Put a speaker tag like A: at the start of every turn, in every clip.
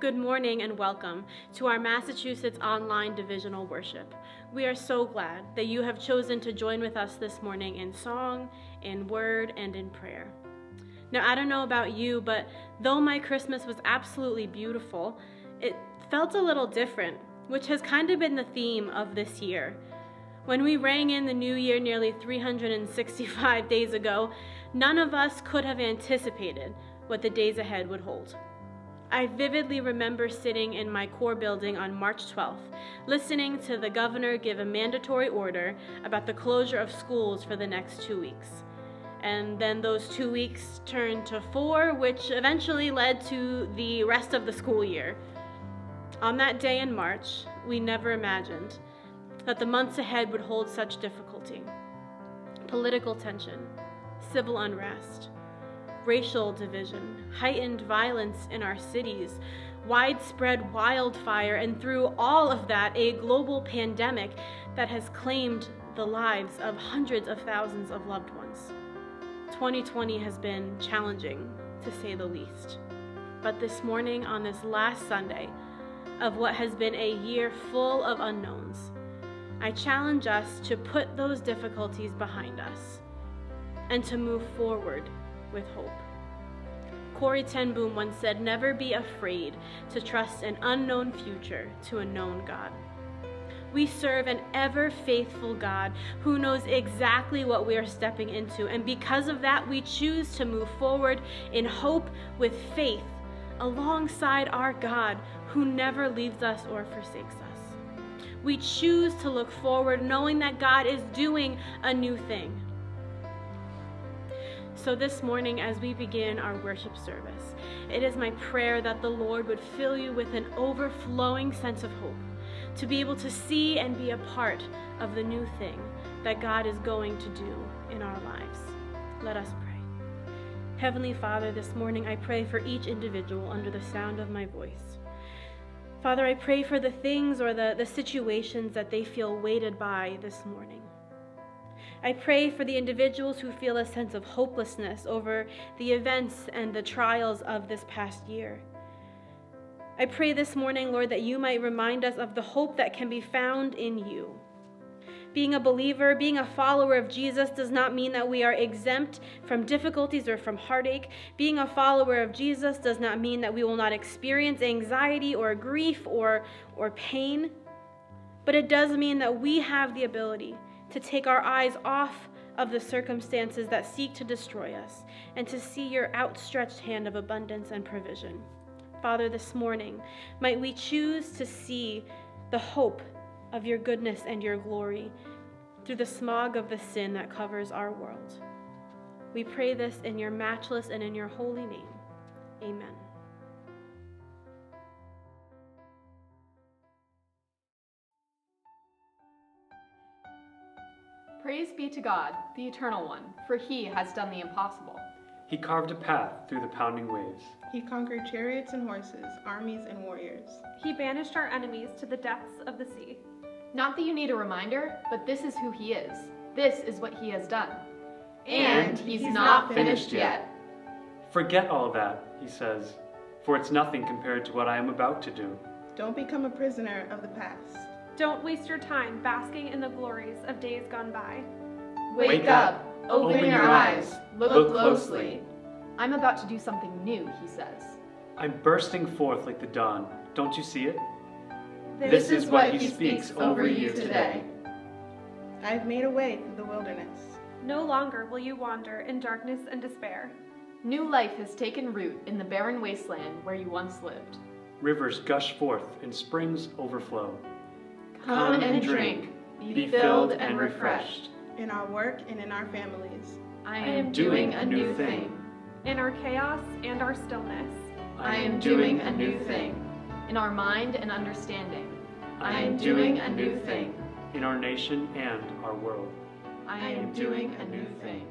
A: Good morning and welcome to our Massachusetts online divisional worship. We are so glad that you have chosen to join with us this morning in song, in word, and in prayer. Now, I don't know about you, but though my Christmas was absolutely beautiful, it felt a little different, which has kind of been the theme of this year. When we rang in the new year nearly 365 days ago, none of us could have anticipated what the days ahead would hold. I vividly remember sitting in my corps building on March 12th, listening to the governor give a mandatory order about the closure of schools for the next two weeks. And then those two weeks turned to four, which eventually led to the rest of the school year. On that day in March, we never imagined that the months ahead would hold such difficulty. Political tension, civil unrest, racial division, heightened violence in our cities, widespread wildfire, and through all of that, a global pandemic that has claimed the lives of hundreds of thousands of loved ones. 2020 has been challenging, to say the least. But this morning, on this last Sunday of what has been a year full of unknowns, I challenge us to put those difficulties behind us and to move forward with hope. Corrie ten Boom once said, Never be afraid to trust an unknown future to a known God. We serve an ever faithful God who knows exactly what we are stepping into, and because of that, we choose to move forward in hope with faith alongside our God who never leaves us or forsakes us. We choose to look forward knowing that God is doing a new thing. So, this morning, as we begin our worship service, it is my prayer that the Lord would fill you with an overflowing sense of hope, to be able to see and be a part of the new thing that God is going to do in our lives. Let us pray. Heavenly Father, this morning I pray for each individual under the sound of my voice. Father, I pray for the things or the, the situations that they feel weighted by this morning. I pray for the individuals who feel a sense of hopelessness over the events and the trials of this past year. I pray this morning, Lord, that you might remind us of the hope that can be found in you. Being a believer, being a follower of Jesus does not mean that we are exempt from difficulties or from heartache. Being a follower of Jesus does not mean that we will not experience anxiety or grief or, or pain. But it does mean that we have the ability to take our eyes off of the circumstances that seek to destroy us, and to see your outstretched hand of abundance and provision. Father, this morning, might we choose to see the hope of your goodness and your glory through the smog of the sin that covers our world. We pray this in your matchless and in your holy name. Amen.
B: Praise be to God, the Eternal One, for he has done the impossible.
C: He carved a path through the pounding waves.
D: He conquered chariots and horses, armies and warriors.
E: He banished our enemies to the depths of the sea.
B: Not that you need a reminder, but this is who he is. This is what he has done. And, he's, he's, not, not finished, finished yet.
C: Forget all that, he says, for it's nothing compared to what I am about to do.
D: Don't become a prisoner of the past.
E: Don't waste your time basking in the glories of days gone by.
B: Wake, up, open, open your eyes, look, look closely. I'm about to do something new, he says.
C: I'm bursting forth like the dawn. Don't you see it?
B: This, this is what he speaks over you today.
D: I have made a way through the wilderness.
E: No longer will you wander in darkness and despair.
B: New life has taken root in the barren wasteland where you once lived.
C: Rivers gush forth and springs overflow.
B: Come and drink, be filled and refreshed.
D: In our work and in our families.
B: I am doing a new thing.
E: In our chaos and our stillness.
B: I am doing a new thing. In our mind and understanding. I am doing a new thing.
C: In our nation and our world.
B: I am doing a new thing.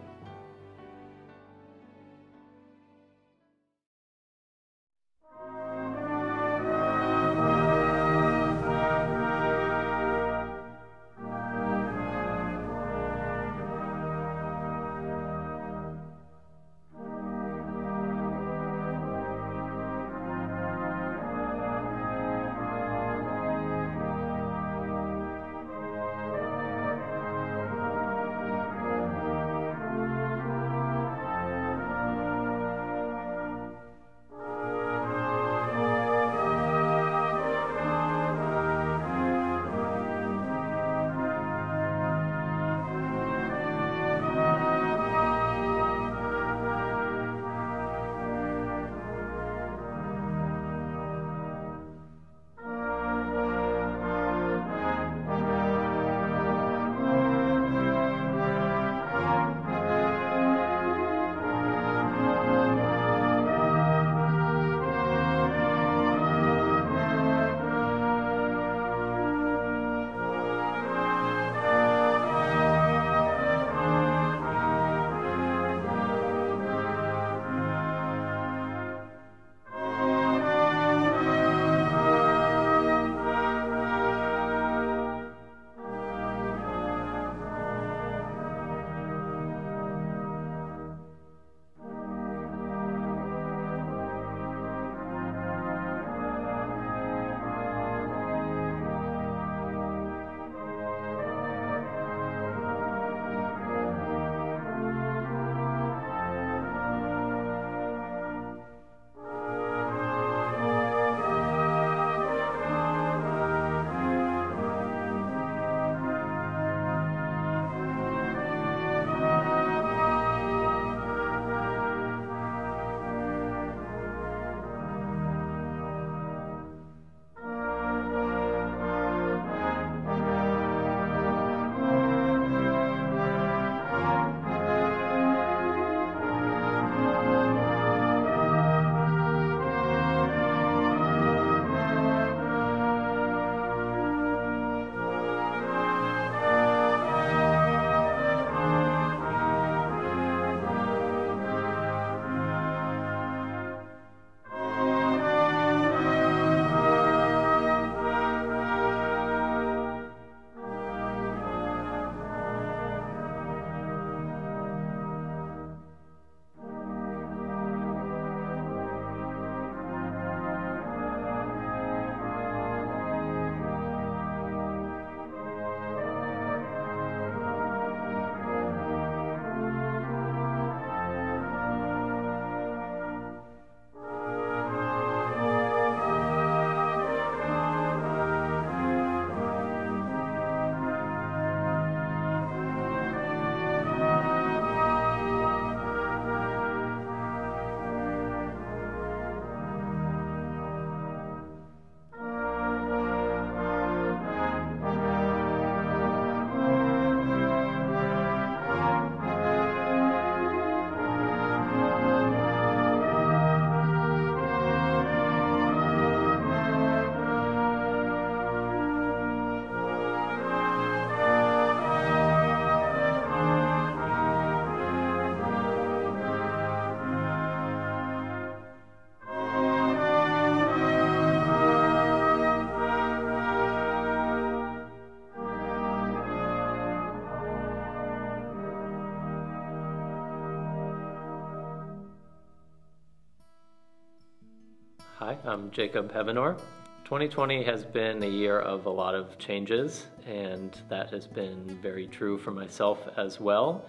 F: Jacob Heavenor. 2020 has been a year of a lot of changes, and that has been very true for myself as well.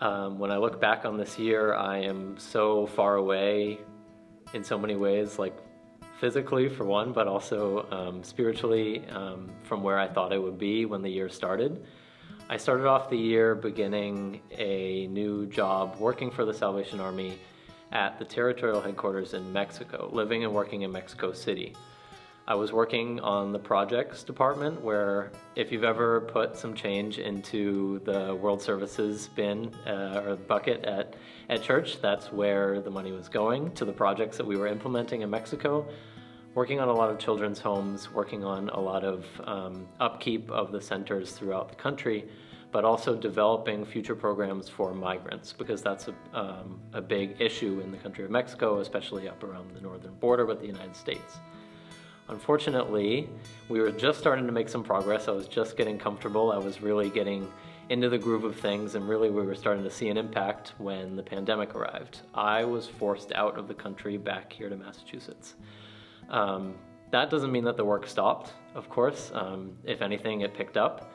F: Um, when I look back on this year, I am so far away in so many ways, like physically for one, but also um, spiritually um, from where I thought I would be when the year started. I started off the year beginning a new job working for the Salvation Army at the territorial headquarters in Mexico, living and working in Mexico City. I was working on the projects department where if you've ever put some change into the World Services bin uh, or bucket at, at church, that's where the money was going to the projects that we were implementing in Mexico. Working on a lot of children's homes, working on a lot of um, upkeep of the centers throughout the country, but also developing future programs for migrants because that's a, um, a big issue in the country of Mexico, especially up around the northern border with the United States. Unfortunately, we were just starting to make some progress. I was just getting comfortable. I was really getting into the groove of things, and really we were starting to see an impact when the pandemic arrived. I was forced out of the country back here to Massachusetts. Um, that doesn't mean that the work stopped, of course. Um, if anything, it picked up.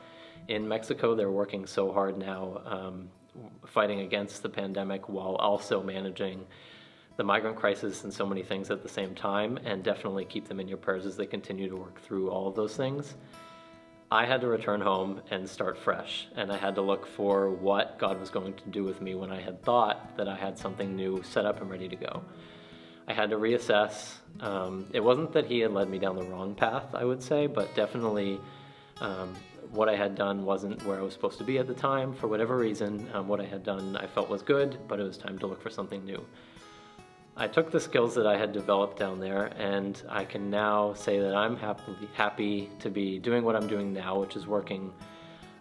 F: In Mexico, they're working so hard now um, fighting against the pandemic while also managing the migrant crisis and so many things at the same time, and definitely keep them in your prayers as they continue to work through all of those things. I had to return home and start fresh, and I had to look for what God was going to do with me when I had thought that I had something new set up and ready to go. I had to reassess. Um, it wasn't that He had led me down the wrong path, I would say, but definitely um, what I had done wasn't where I was supposed to be at the time. For whatever reason, um, what I had done I felt was good, but it was time to look for something new. I took the skills that I had developed down there and I can now say that I'm happy, happy to be doing what I'm doing now, which is working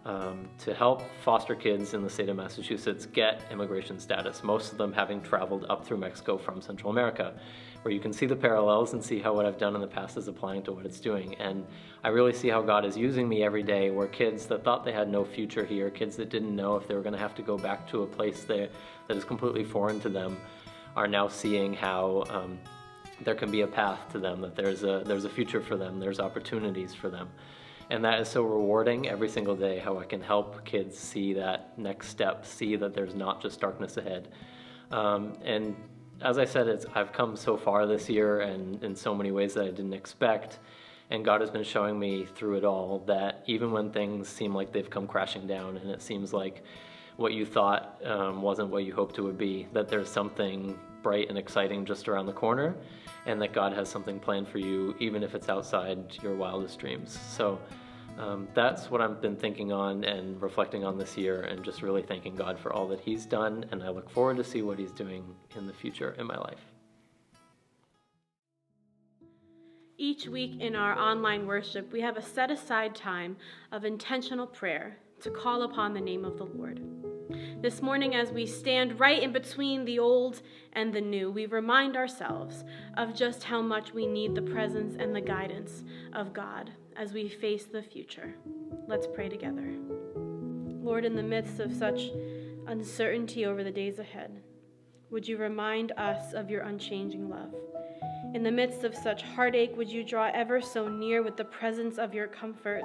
F: um, to help foster kids in the state of Massachusetts get immigration status, most of them having traveled up through Mexico from Central America, where you can see the parallels and see how what I've done in the past is applying to what it's doing. And I really see how God is using me every day where kids that thought they had no future here, kids that didn't know if they were going to have to go back to a place that, that is completely foreign to them, are now seeing how um, there can be a path to them, that there's a, there's a future for them, there's opportunities for them. And that is so rewarding every single day how I can help kids see that next step, see that there's not just darkness ahead. Um, and as I said, I've come so far this year and in so many ways that I didn't expect. And God has been showing me through it all that even when things seem like they've come crashing down and it seems like what you thought um, wasn't what you hoped it would be, that there's something bright and exciting just around the corner, and that God has something planned for you, even if it's outside your wildest dreams. So um, that's what I've been thinking on and reflecting on this year, and just really thanking God for all that He's done, and I look forward to see what He's doing in the future in my life.
A: Each week in our online worship, we have a set aside time of intentional prayer to call upon the name of the Lord. This morning, as we stand right in between the old and the new, we remind ourselves of just how much we need the presence and the guidance of God as we face the future. Let's pray together. Lord, in the midst of such uncertainty over the days ahead, would you remind us of your unchanging love? In the midst of such heartache, would you draw ever so near with the presence of your comfort?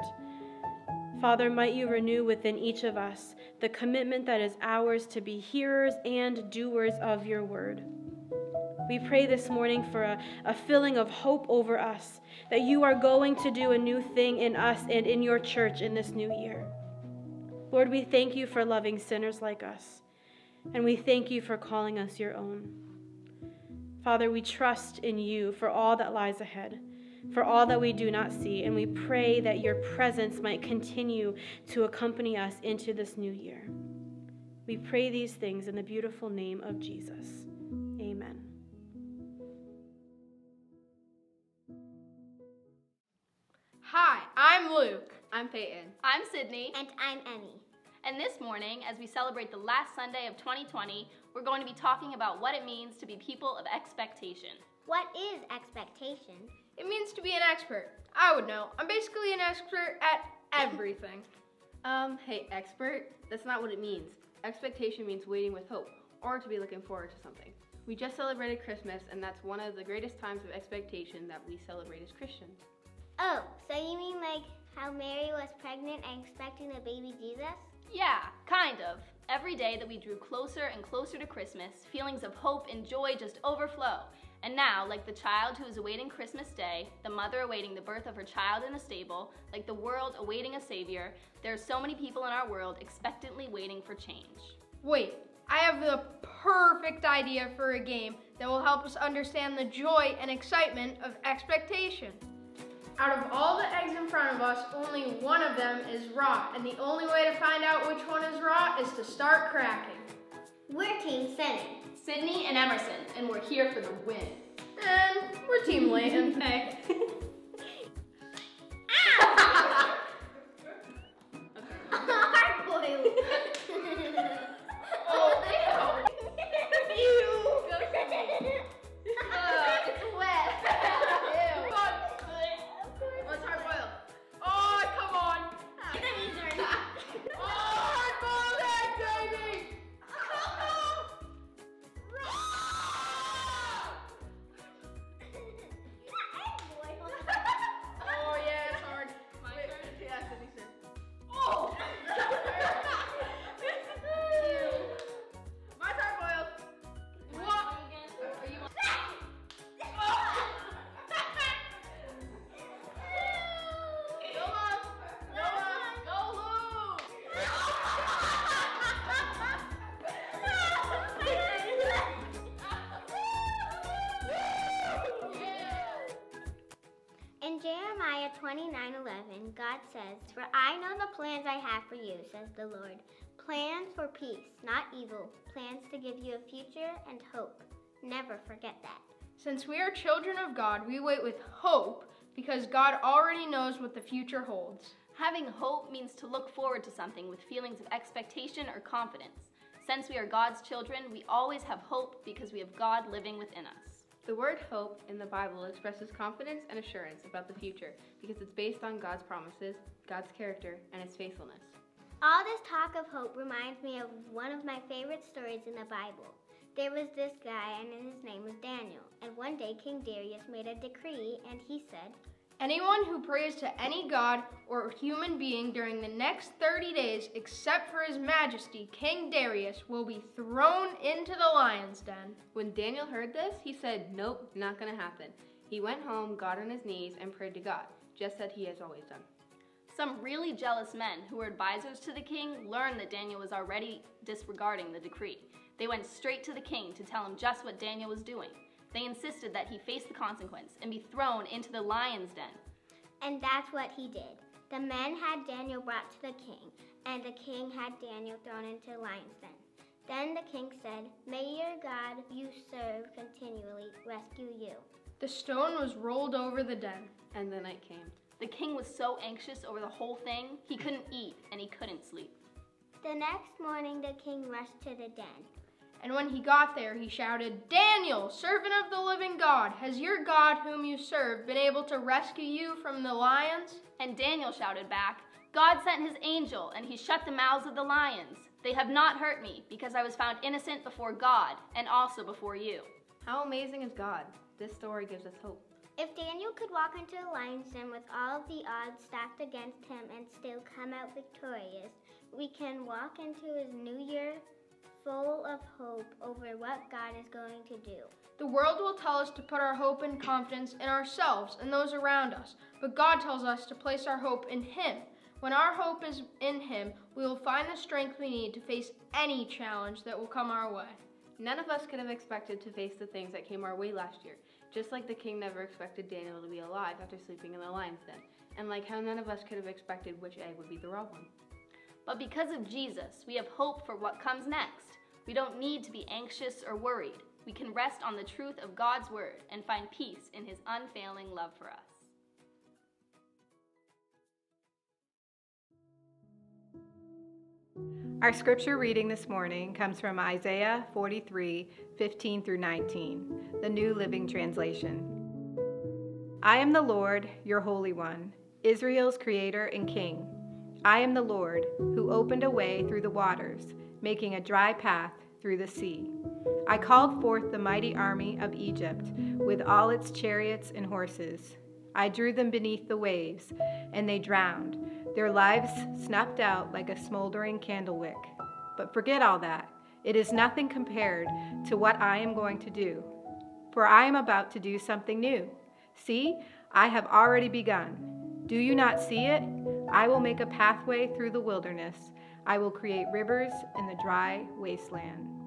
A: Father, might you renew within each of us the commitment that is ours to be hearers and doers of your word. We pray this morning for a, a filling of hope over us, that you are going to do a new thing in us and in your church in this new year. Lord, we thank you for loving sinners like us, and we thank you for calling us your own. Father, we trust in you for all that lies ahead for all that we do not see, and we pray that your presence might continue to accompany us into this new year. We pray these things in the beautiful name of Jesus. Amen.
B: Hi, I'm Luke.
G: I'm Peyton.
H: I'm Sydney.
I: And I'm Emmy.
H: And this morning, as we celebrate the last Sunday of 2020, we're going to be talking about what it means to be people of expectation.
I: What is expectation?
B: It means to be an expert. I would know. I'm basically an expert at everything.
G: Um, hey, expert, that's not what it means. Expectation means waiting with hope, or to be looking forward to something. We just celebrated Christmas, and that's one of the greatest times of expectation that we celebrate as Christians.
I: Oh, so you mean like how Mary was pregnant and expecting a baby Jesus?
H: Yeah, kind of. Every day that we drew closer and closer to Christmas, feelings of hope and joy just overflow. And now, like the child who is awaiting Christmas Day, the mother awaiting the birth of her child in a stable, like the world awaiting a savior, there are so many people in our world expectantly waiting for change.
J: Wait, I have the perfect idea for a game that will help us understand the joy and excitement of expectation. Out of all the eggs in front of us, only one of them is raw, and the only way to find out which one is raw is to start cracking.
I: We're Team Sydney.
H: Sydney and Emerson, and we're here for the win.
J: And we're Team Layton.
H: Hey.
J: Ah! Hard boiled.
I: God says, "For I know the plans I have for you," says the Lord. Plans for peace, not evil. Plans to give you a future and hope. Never forget that.
J: Since we are children of God, we wait with hope because God already knows what the future holds.
H: Having hope means to look forward to something with feelings of expectation or confidence. Since we are God's children, we always have hope because we have God living within us.
G: The word hope in the Bible expresses confidence and assurance about the future because it's based on God's promises, God's character, and His faithfulness.
I: All this talk of hope reminds me of one of my favorite stories in the Bible. There was this guy, and his name was Daniel. And one day, King Darius made a decree, and he said,
J: Anyone who prays to any god or human being during the next 30 days, except for His Majesty, King Darius, will be thrown into the lion's den.
G: When Daniel heard this, he said, Nope, not gonna happen. He went home, got on his knees, and prayed to God, just as he has always done.
H: Some really jealous men who were advisors to the king learned that Daniel was already disregarding the decree. They went straight to the king to tell him just what Daniel was doing. They insisted that he face the consequence and be thrown into the lion's den.
I: And that's what he did. The men had Daniel brought to the king, and the king had Daniel thrown into the lion's den. Then the king said, May your God you serve continually rescue you.
J: The stone was rolled over the den.
G: And the night came.
H: The king was so anxious over the whole thing, he couldn't eat and he couldn't sleep.
I: The next morning, the king rushed to the den.
J: And when he got there, he shouted, Daniel, servant of the living God, has your God whom you serve been able to rescue you from the lions?
H: And Daniel shouted back, God sent his angel, and he shut the mouths of the lions. They have not hurt me, because I was found innocent before God, and also before you.
G: How amazing is God? This story gives us hope.
I: If Daniel could walk into the lion's den with all of the odds stacked against him and still come out victorious, we can walk into his new year full of hope over what God is going to do.
J: The world will tell us to put our hope and confidence in ourselves and those around us, but God tells us to place our hope in Him. When our hope is in Him, we will find the strength we need to face any challenge that will come our way.
G: None of us could have expected to face the things that came our way last year, just like the king never expected Daniel to be alive after sleeping in the lion's den, and like how none of us could have expected which egg would be the raw one.
H: But because of Jesus, we have hope for what comes next. We don't need to be anxious or worried. We can rest on the truth of God's word and find peace in his unfailing love for us.
K: Our scripture reading this morning comes from Isaiah 43 15 through 19, the New Living Translation. I am the Lord, your Holy One, Israel's Creator and King. I am the Lord who opened a way through the waters, making a dry path through the sea. I called forth the mighty army of Egypt with all its chariots and horses. I drew them beneath the waves, and they drowned, their lives snuffed out like a smoldering candle wick. But forget all that. It is nothing compared to what I am going to do. For I am about to do something new. See, I have already begun. Do you not see it? I will make a pathway through the wilderness. I will create rivers in the dry wasteland.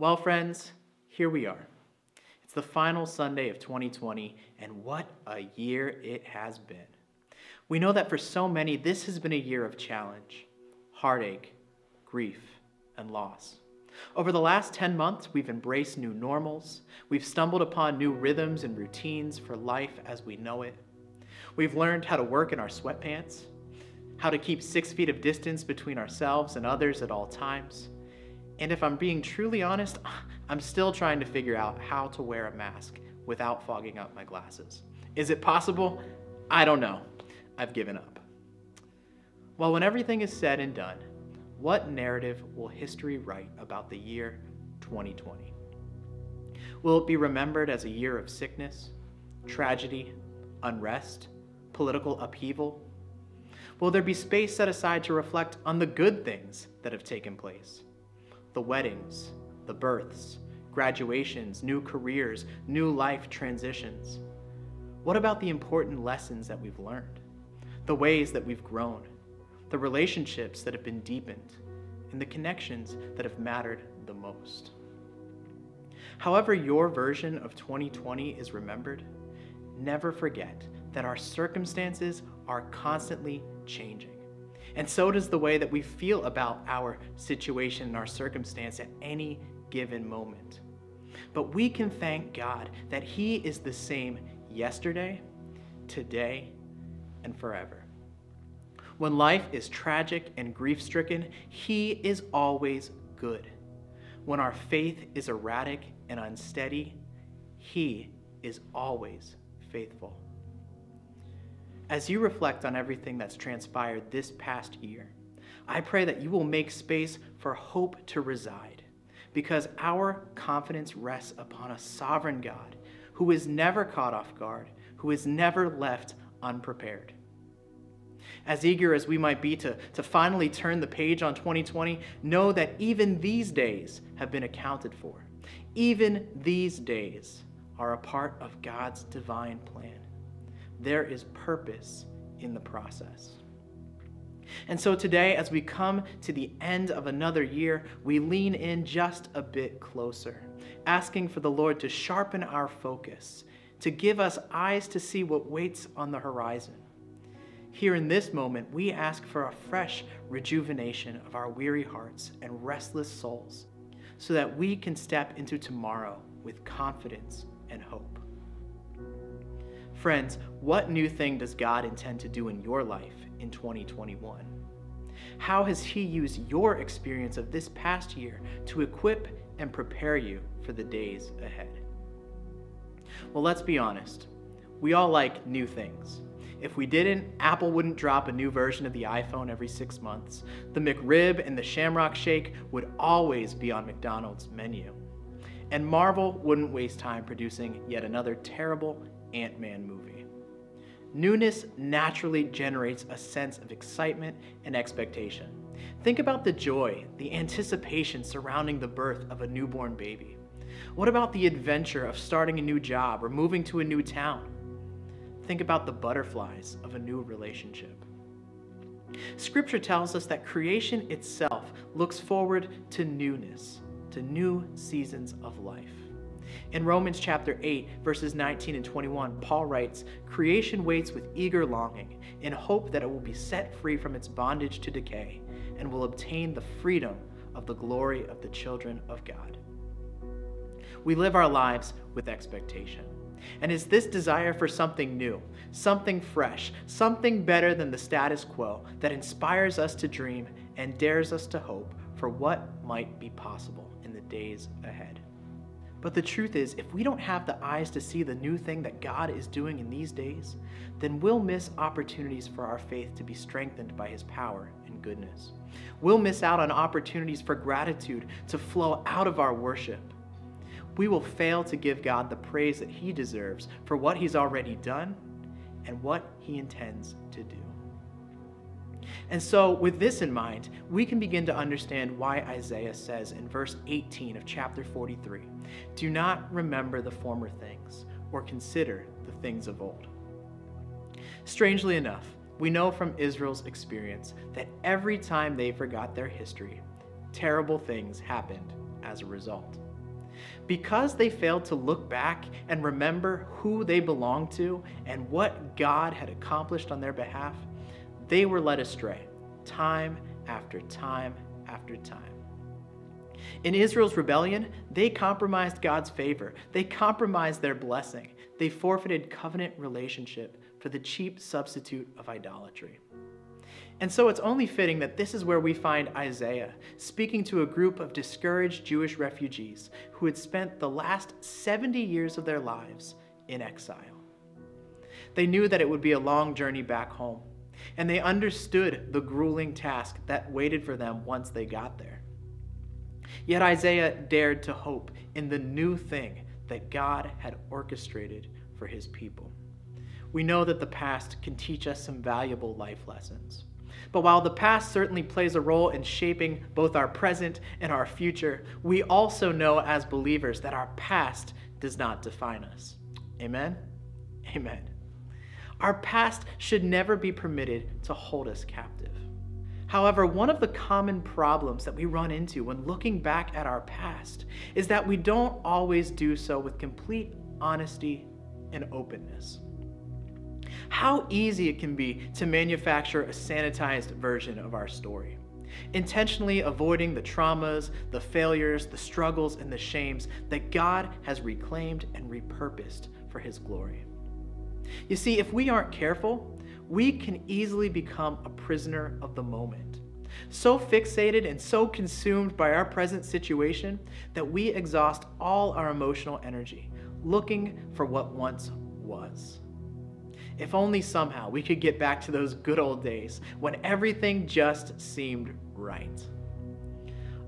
L: Well, friends, here we are. It's the final Sunday of 2020, and what a year it has been. We know that for so many, this has been a year of challenge, heartache, grief, and loss. Over the last 10 months, we've embraced new normals. We've stumbled upon new rhythms and routines for life as we know it. We've learned how to work in our sweatpants, how to keep six feet of distance between ourselves and others at all times, and if I'm being truly honest, I'm still trying to figure out how to wear a mask without fogging up my glasses. Is it possible? I don't know. I've given up. Well, when everything is said and done, what narrative will history write about the year 2020? Will it be remembered as a year of sickness, tragedy, unrest, political upheaval? Will there be space set aside to reflect on the good things that have taken place? The weddings, the births, graduations, new careers, new life transitions? What about the important lessons that we've learned? The ways that we've grown? The relationships that have been deepened? And the connections that have mattered the most? However, your version of 2020 is remembered, never forget that our circumstances are constantly changing. And so does the way that we feel about our situation and our circumstance at any given moment. But we can thank God that He is the same yesterday, today, and forever. When life is tragic and grief stricken, He is always good. When our faith is erratic and unsteady, He is always faithful. As you reflect on everything that's transpired this past year, I pray that you will make space for hope to reside, because our confidence rests upon a sovereign God who is never caught off guard, who is never left unprepared. As eager as we might be to, to finally turn the page on 2020, know that even these days have been accounted for. Even these days are a part of God's divine plan. There is purpose in the process. And so today, as we come to the end of another year, we lean in just a bit closer, asking for the Lord to sharpen our focus, to give us eyes to see what waits on the horizon. Here in this moment, we ask for a fresh rejuvenation of our weary hearts and restless souls so that we can step into tomorrow with confidence and hope. Friends, what new thing does God intend to do in your life in 2021? How has He used your experience of this past year to equip and prepare you for the days ahead? Well, let's be honest. We all like new things. If we didn't, Apple wouldn't drop a new version of the iPhone every six months. The McRib and the Shamrock Shake would always be on McDonald's menu. And Marvel wouldn't waste time producing yet another terrible Ant Man movie. Newness naturally generates a sense of excitement and expectation. Think about the joy, the anticipation surrounding the birth of a newborn baby. What about the adventure of starting a new job or moving to a new town? Think about the butterflies of a new relationship. Scripture tells us that creation itself looks forward to newness, to new seasons of life. In Romans chapter 8, verses 19 and 21, Paul writes, Creation waits with eager longing in hope that it will be set free from its bondage to decay and will obtain the freedom of the glory of the children of God. We live our lives with expectation. And it's this desire for something new, something fresh, something better than the status quo that inspires us to dream and dares us to hope for what might be possible in the days ahead. But the truth is, if we don't have the eyes to see the new thing that God is doing in these days, then we'll miss opportunities for our faith to be strengthened by His power and goodness. We'll miss out on opportunities for gratitude to flow out of our worship. We will fail to give God the praise that He deserves for what He's already done and what He intends to do. And so, with this in mind, we can begin to understand why Isaiah says in verse 18 of chapter 43 Do not remember the former things or consider the things of old. Strangely enough, we know from Israel's experience that every time they forgot their history, terrible things happened as a result. Because they failed to look back and remember who they belonged to and what God had accomplished on their behalf, they were led astray, time after time after time. In Israel's rebellion, they compromised God's favor. They compromised their blessing. They forfeited covenant relationship for the cheap substitute of idolatry. And so it's only fitting that this is where we find Isaiah speaking to a group of discouraged Jewish refugees who had spent the last 70 years of their lives in exile. They knew that it would be a long journey back home, and they understood the grueling task that waited for them once they got there. Yet Isaiah dared to hope in the new thing that God had orchestrated for his people. We know that the past can teach us some valuable life lessons. But while the past certainly plays a role in shaping both our present and our future, we also know as believers that our past does not define us. Amen? Amen. Our past should never be permitted to hold us captive. However, one of the common problems that we run into when looking back at our past is that we don't always do so with complete honesty and openness. how easy it can be to manufacture a sanitized version of our story, intentionally avoiding the traumas, the failures, the struggles, and the shames that God has reclaimed and repurposed for His glory. You see, if we aren't careful, we can easily become a prisoner of the moment, so fixated and so consumed by our present situation that we exhaust all our emotional energy looking for what once was. If only somehow we could get back to those good old days when everything just seemed right.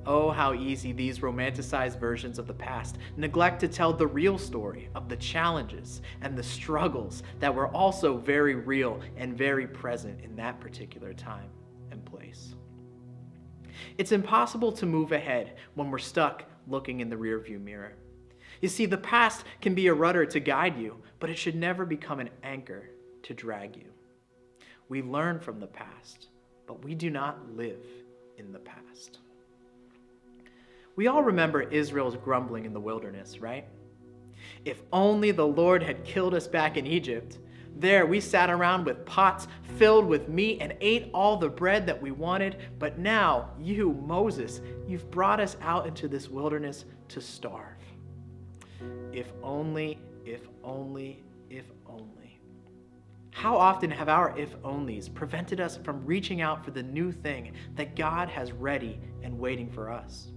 L: Oh, how easy these romanticized versions of the past neglect to tell the real story of the challenges and the struggles that were also very real and very present in that particular time and place. It's impossible to move ahead when we're stuck looking in the rearview mirror. You see, the past can be a rudder to guide you, but it should never become an anchor to drag you. We learn from the past, but we do not live in the past. We all remember Israel's grumbling in the wilderness, right? If only the Lord had killed us back in Egypt. There, we sat around with pots filled with meat and ate all the bread that we wanted. But now, you, Moses, you've brought us out into this wilderness to starve. If only, if only, if only. How often have our if onlys prevented us from reaching out for the new thing that God has ready and waiting for us?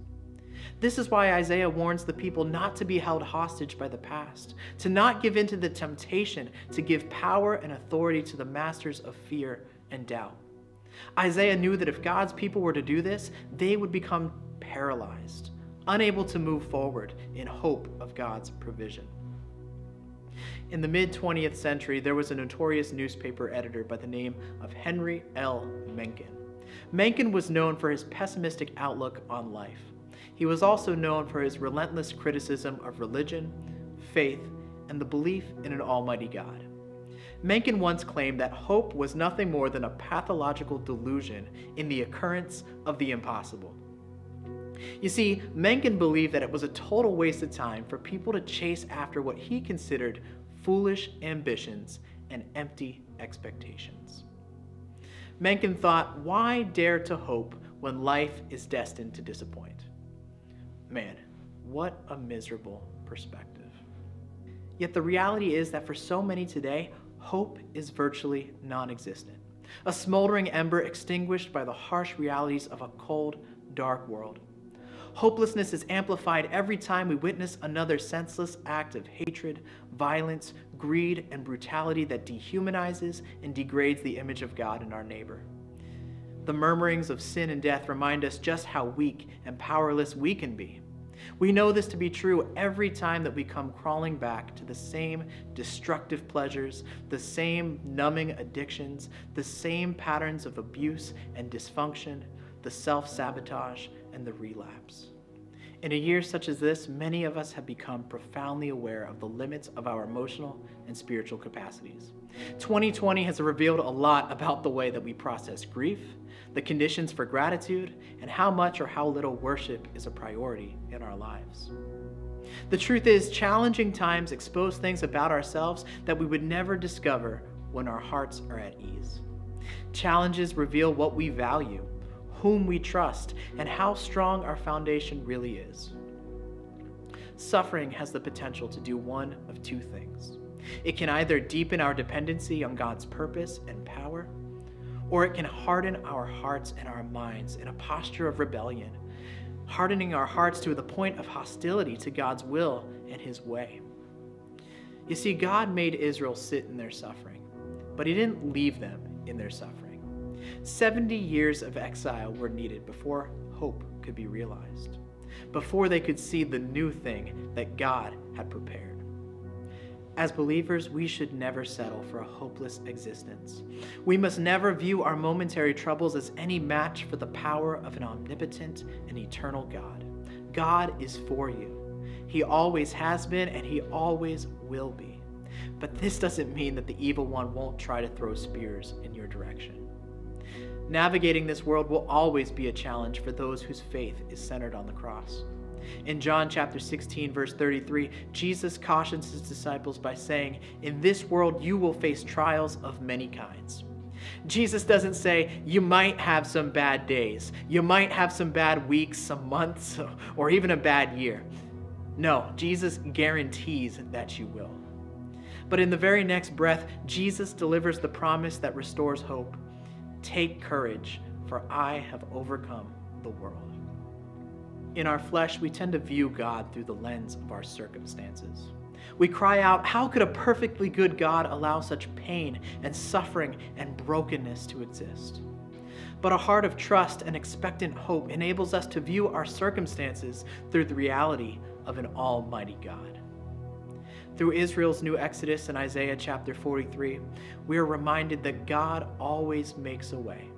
L: This is why Isaiah warns the people not to be held hostage by the past, to not give in to the temptation to give power and authority to the masters of fear and doubt. Isaiah knew that if God's people were to do this, they would become paralyzed, unable to move forward in hope of God's provision. In the mid 20th century, there was a notorious newspaper editor by the name of Henry L. Mencken. Mencken was known for his pessimistic outlook on life. He was also known for his relentless criticism of religion, faith, and the belief in an almighty God. Mencken once claimed that hope was nothing more than a pathological delusion in the occurrence of the impossible. You see, Mencken believed that it was a total waste of time for people to chase after what he considered foolish ambitions and empty expectations. Mencken thought, why dare to hope when life is destined to disappoint? Man, what a miserable perspective. Yet the reality is that for so many today, hope is virtually non existent. A smoldering ember extinguished by the harsh realities of a cold, dark world. Hopelessness is amplified every time we witness another senseless act of hatred, violence, greed, and brutality that dehumanizes and degrades the image of God in our neighbor. The murmurings of sin and death remind us just how weak and powerless we can be. We know this to be true every time that we come crawling back to the same destructive pleasures, the same numbing addictions, the same patterns of abuse and dysfunction, the self sabotage, and the relapse. In a year such as this, many of us have become profoundly aware of the limits of our emotional and spiritual capacities. 2020 has revealed a lot about the way that we process grief, the conditions for gratitude, and how much or how little worship is a priority in our lives. The truth is, challenging times expose things about ourselves that we would never discover when our hearts are at ease. Challenges reveal what we value, whom we trust, and how strong our foundation really is. Suffering has the potential to do one of two things. It can either deepen our dependency on God's purpose and power, or it can harden our hearts and our minds in a posture of rebellion, hardening our hearts to the point of hostility to God's will and His way. You see, God made Israel sit in their suffering, but He didn't leave them in their suffering. 70 years of exile were needed before hope could be realized, before they could see the new thing that God had prepared. As believers, we should never settle for a hopeless existence. We must never view our momentary troubles as any match for the power of an omnipotent and eternal God. God is for you. He always has been and he always will be. But this doesn't mean that the evil one won't try to throw spears in your direction. Navigating this world will always be a challenge for those whose faith is centered on the cross. In John chapter 16, verse 33, Jesus cautions his disciples by saying, In this world you will face trials of many kinds. Jesus doesn't say you might have some bad days, you might have some bad weeks, some months, or even a bad year. No, Jesus guarantees that you will. But in the very next breath, Jesus delivers the promise that restores hope Take courage, for I have overcome the world. In our flesh, we tend to view God through the lens of our circumstances. We cry out, How could a perfectly good God allow such pain and suffering and brokenness to exist? But a heart of trust and expectant hope enables us to view our circumstances through the reality of an almighty God. Through Israel's new Exodus in Isaiah chapter 43, we are reminded that God always makes a way,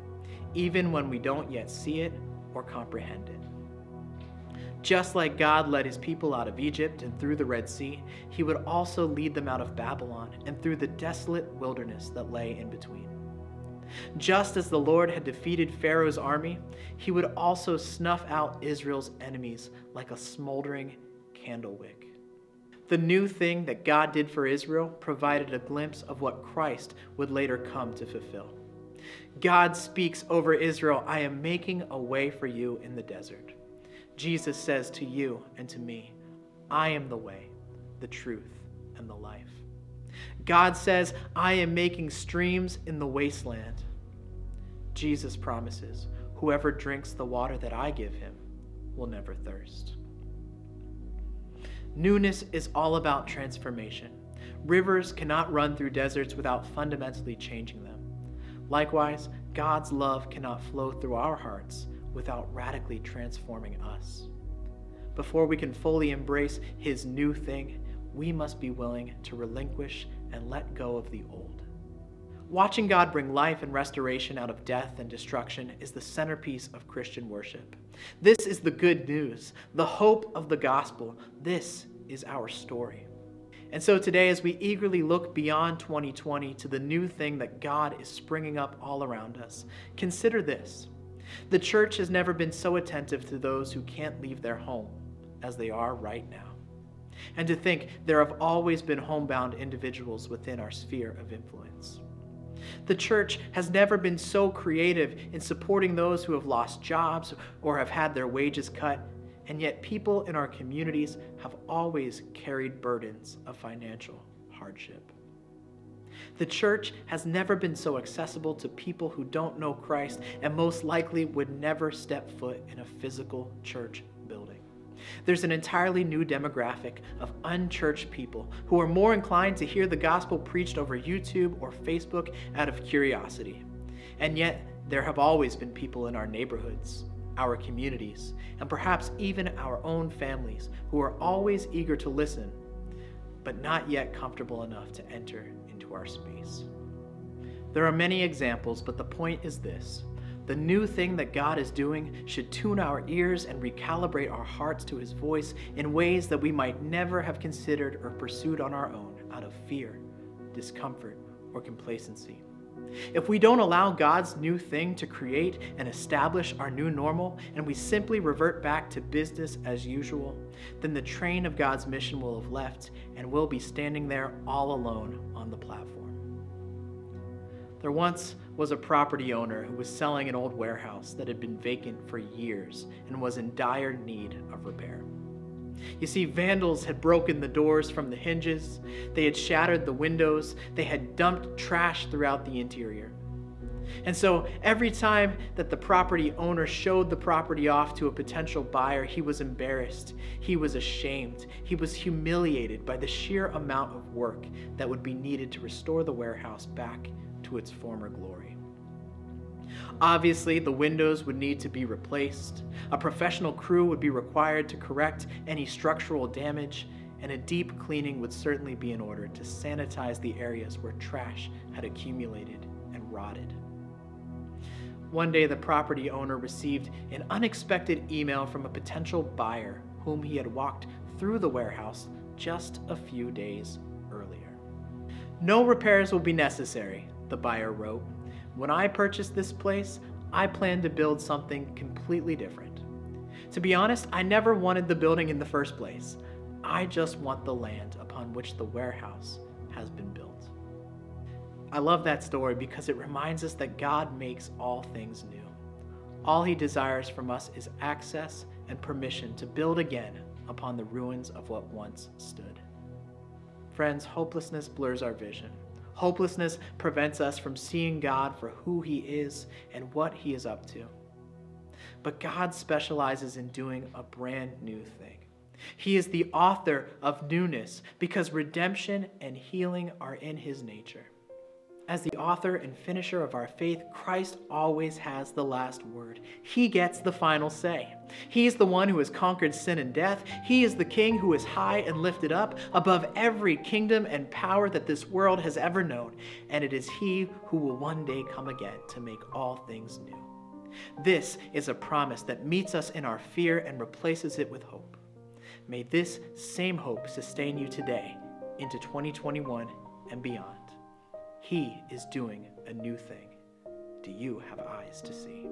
L: even when we don't yet see it or comprehend it. Just like God led his people out of Egypt and through the Red Sea, he would also lead them out of Babylon and through the desolate wilderness that lay in between. Just as the Lord had defeated Pharaoh's army, he would also snuff out Israel's enemies like a smoldering candle wick. The new thing that God did for Israel provided a glimpse of what Christ would later come to fulfill. God speaks over Israel I am making a way for you in the desert. Jesus says to you and to me, I am the way, the truth, and the life. God says, I am making streams in the wasteland. Jesus promises, whoever drinks the water that I give him will never thirst. Newness is all about transformation. Rivers cannot run through deserts without fundamentally changing them. Likewise, God's love cannot flow through our hearts without radically transforming us. Before we can fully embrace His new thing, we must be willing to relinquish and let go of the old. Watching God bring life and restoration out of death and destruction is the centerpiece of Christian worship. This is the good news, the hope of the gospel. This is our story. And so today, as we eagerly look beyond 2020 to the new thing that God is springing up all around us, consider this. The church has never been so attentive to those who can't leave their home as they are right now. And to think there have always been homebound individuals within our sphere of influence. The church has never been so creative in supporting those who have lost jobs or have had their wages cut, and yet people in our communities have always carried burdens of financial hardship. The church has never been so accessible to people who don't know Christ and most likely would never step foot in a physical church building. There's an entirely new demographic of unchurched people who are more inclined to hear the gospel preached over YouTube or Facebook out of curiosity. And yet, there have always been people in our neighborhoods, our communities, and perhaps even our own families who are always eager to listen, but not yet comfortable enough to enter our space. There are many examples, but the point is this. The new thing that God is doing should tune our ears and recalibrate our hearts to His voice in ways that we might never have considered or pursued on our own out of fear, discomfort, or complacency. If we don't allow God's new thing to create and establish our new normal, and we simply revert back to business as usual, then the train of God's mission will have left and we'll be standing there all alone on the platform. There once was a property owner who was selling an old warehouse that had been vacant for years and was in dire need of repair. You see, vandals had broken the doors from the hinges, they had shattered the windows, they had dumped trash throughout the interior. And so every time that the property owner showed the property off to a potential buyer, he was embarrassed. He was ashamed. He was humiliated by the sheer amount of work that would be needed to restore the warehouse back to its former glory. Obviously, the windows would need to be replaced, a professional crew would be required to correct any structural damage, and a deep cleaning would certainly be in order to sanitize the areas where trash had accumulated and rotted. One day, the property owner received an unexpected email from a potential buyer whom he had walked through the warehouse just a few days earlier. No repairs will be necessary, the buyer wrote. When I purchased this place, I planned to build something completely different. To be honest, I never wanted the building in the first place. I just want the land upon which the warehouse has been built. I love that story because it reminds us that God makes all things new. All he desires from us is access and permission to build again upon the ruins of what once stood. Friends, hopelessness blurs our vision. Hopelessness prevents us from seeing God for who he is and what he is up to. But God specializes in doing a brand new thing. He is the author of newness because redemption and healing are in his nature. As the author and finisher of our faith, Christ always has the last word. He gets the final say. He is the one who has conquered sin and death. He is the king who is high and lifted up above every kingdom and power that this world has ever known. And it is he who will one day come again to make all things new. This is a promise that meets us in our fear and replaces it with hope. May this same hope sustain you today into 2021 and beyond. He is doing a new thing. Do you have eyes to see?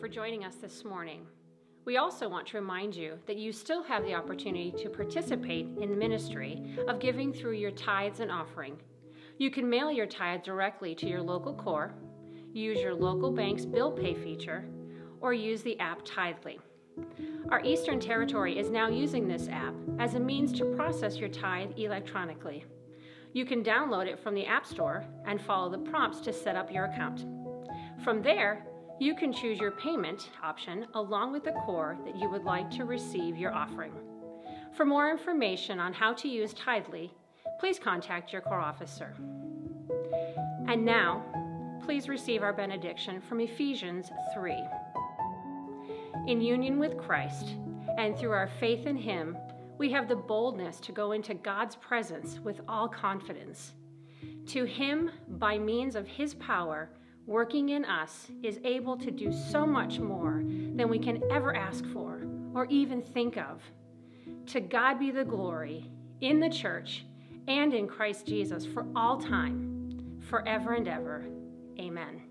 K: For joining us this morning. We also want to remind you that you still have the opportunity to participate in the ministry of giving through your tithes and offering. You can mail your tithe directly to your local corps, use your local bank's bill pay feature, or use the app Tithely. Our Eastern Territory is now using this app as a means to process your tithe electronically. You can download it from the App Store and follow the prompts to set up your account. From there, you can choose your payment option along with the corps that you would like to receive your offering. For more information on how to use Tithely, please contact your corps officer. And now, please receive our benediction from Ephesians 3. In union with Christ and through our faith in Him, we have the boldness to go into God's presence with all confidence. To Him, by means of His power, working in us is able to do so much more than we can ever ask for or even think of. To God be the glory in the church and in Christ Jesus for all time, forever and ever. Amen.